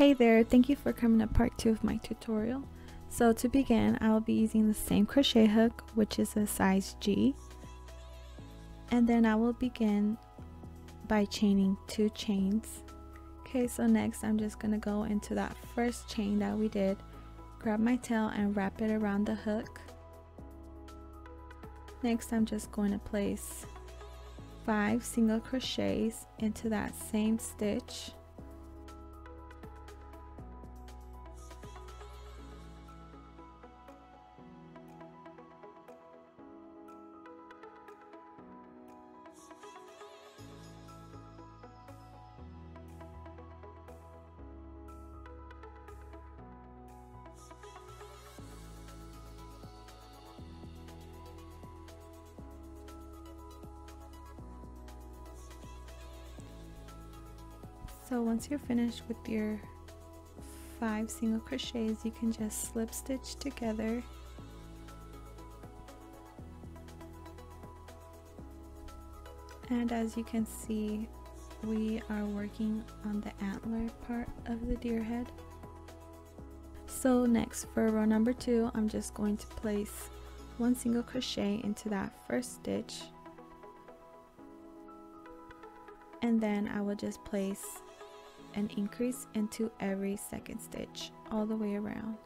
Hey there, thank you for coming to part 2 of my tutorial. So to begin, I will be using the same crochet hook, which is a size G. And then I will begin by chaining two chains. Okay, so next I'm just going to go into that first chain that we did, grab my tail and wrap it around the hook. Next I'm just going to place five single crochets into that same stitch So once you're finished with your five single crochets, you can just slip stitch together. And as you can see, we are working on the antler part of the deer head. So next for row number two, I'm just going to place one single crochet into that first stitch and then I will just place an increase into every second stitch all the way around.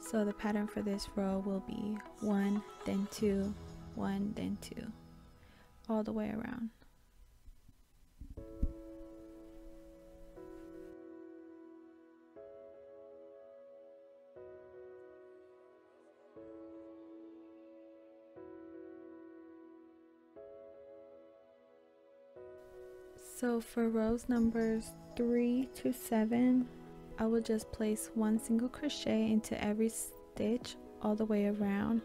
So the pattern for this row will be one, then two, one, then two, all the way around. So for rows numbers 3 to 7, I will just place one single crochet into every stitch all the way around.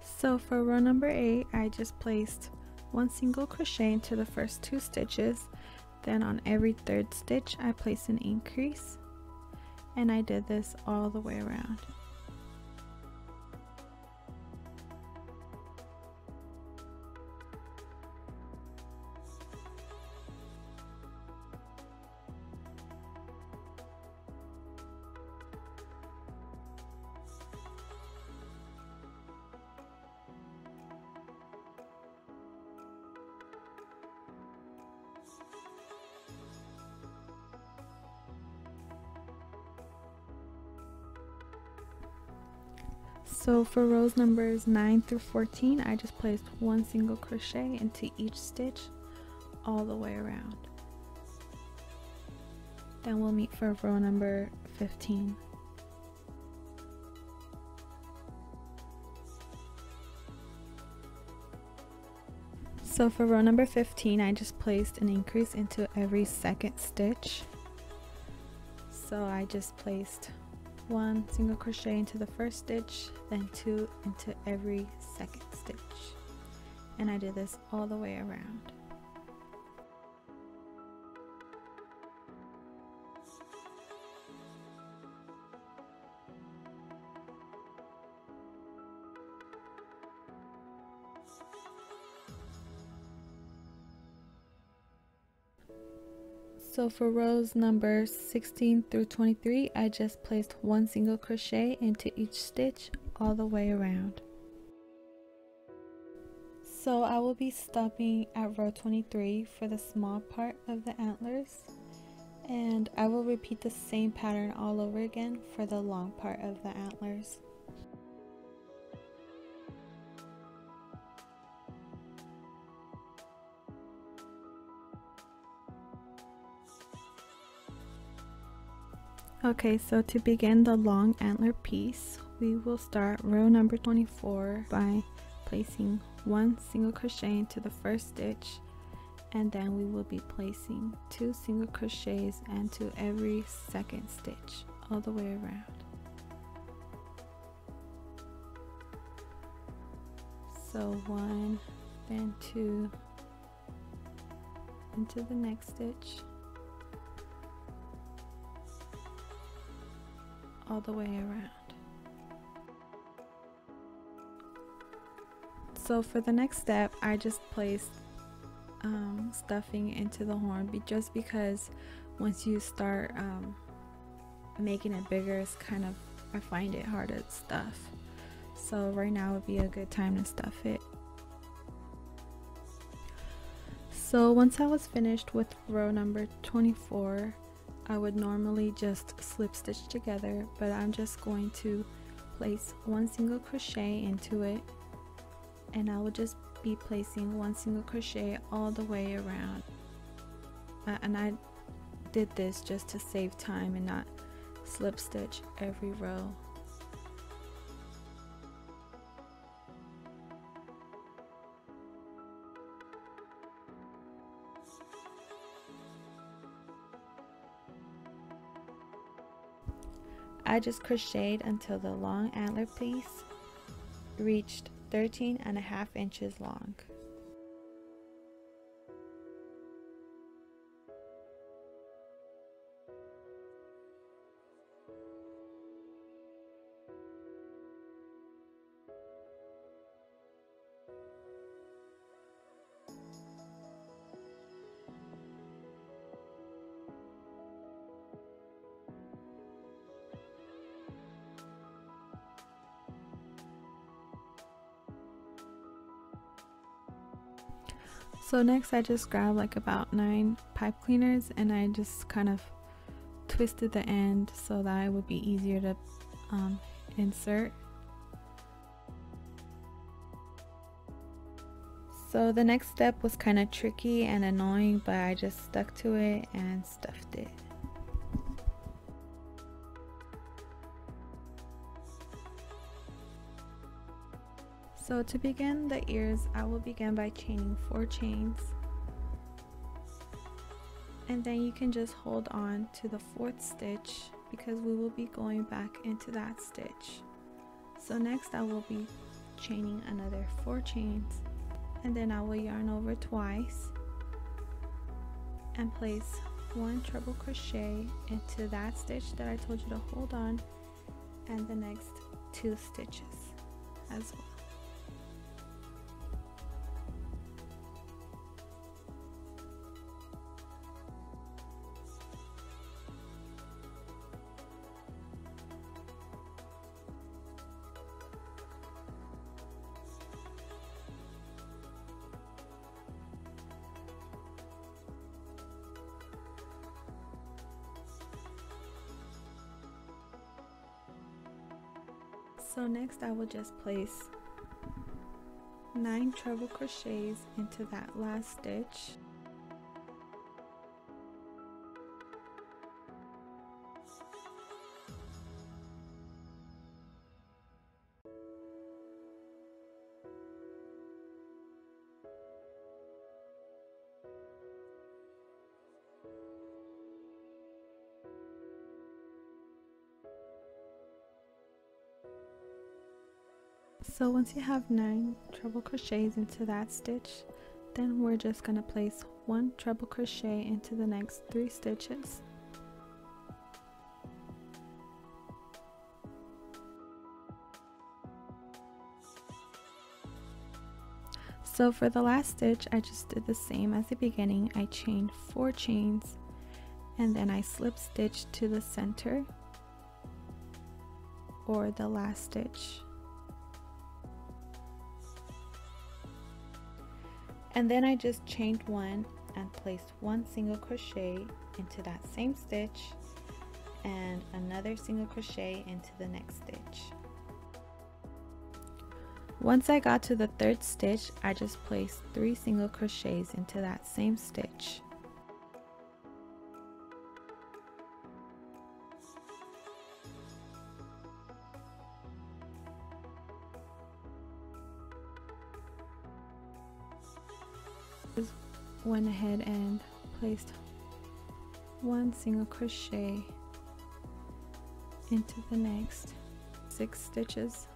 So for row number 8, I just placed one single crochet into the first two stitches. Then on every third stitch, I place an increase and I did this all the way around. So for rows numbers 9 through 14, I just placed one single crochet into each stitch all the way around. Then we'll meet for row number 15. So for row number 15, I just placed an increase into every second stitch. So I just placed one single crochet into the first stitch then two into every second stitch. And I did this all the way around So for rows number 16 through 23, I just placed one single crochet into each stitch all the way around. So I will be stopping at row 23 for the small part of the antlers and I will repeat the same pattern all over again for the long part of the antlers. Okay, so to begin the long antler piece, we will start row number 24 by placing one single crochet into the first stitch and then we will be placing two single crochets into every second stitch all the way around. So one, then two, into the next stitch all the way around. So for the next step, I just placed um, stuffing into the horn just because once you start um, making it bigger, it's kind of, I find it hard to stuff. So right now would be a good time to stuff it. So once I was finished with row number 24, I would normally just slip stitch together, but I'm just going to place one single crochet into it. And I will just be placing one single crochet all the way around. Uh, and I did this just to save time and not slip stitch every row I just crocheted until the long antler piece reached 13 and a half inches long. So next I just grabbed like about nine pipe cleaners and I just kind of twisted the end so that it would be easier to um, insert. So the next step was kind of tricky and annoying but I just stuck to it and stuffed it. So to begin the ears, I will begin by chaining four chains. And then you can just hold on to the fourth stitch because we will be going back into that stitch. So next I will be chaining another four chains and then I will yarn over twice and place one treble crochet into that stitch that I told you to hold on and the next two stitches as well. So next I will just place 9 treble crochets into that last stitch So once you have 9 treble crochets into that stitch, then we're just going to place one treble crochet into the next 3 stitches. So for the last stitch, I just did the same as the beginning. I chained 4 chains and then I slip stitch to the center or the last stitch and then I just chained one and placed one single crochet into that same stitch and another single crochet into the next stitch. Once I got to the third stitch, I just placed three single crochets into that same stitch. Went ahead and placed one single crochet into the next six stitches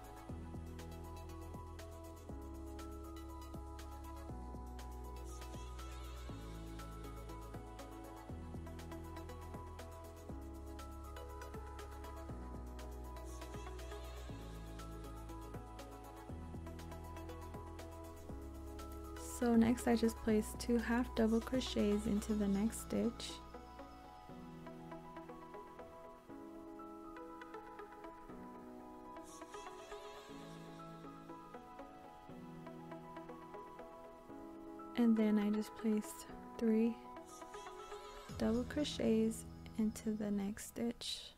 So next I just place two half double crochets into the next stitch. And then I just placed three double crochets into the next stitch.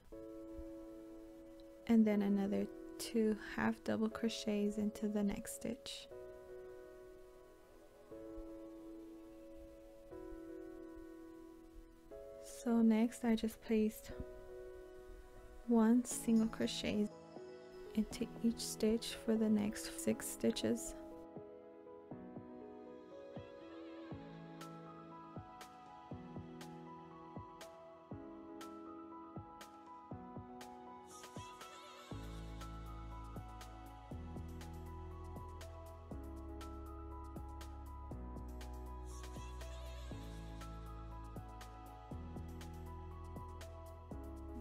And then another two half double crochets into the next stitch so next I just placed one single crochet into each stitch for the next six stitches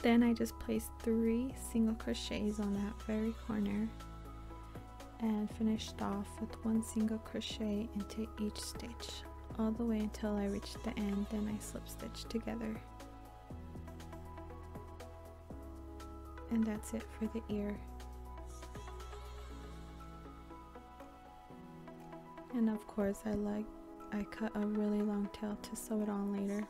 Then I just placed three single crochets on that very corner and finished off with one single crochet into each stitch. All the way until I reached the end then I slip stitch together. And that's it for the ear. And of course I like I cut a really long tail to sew it on later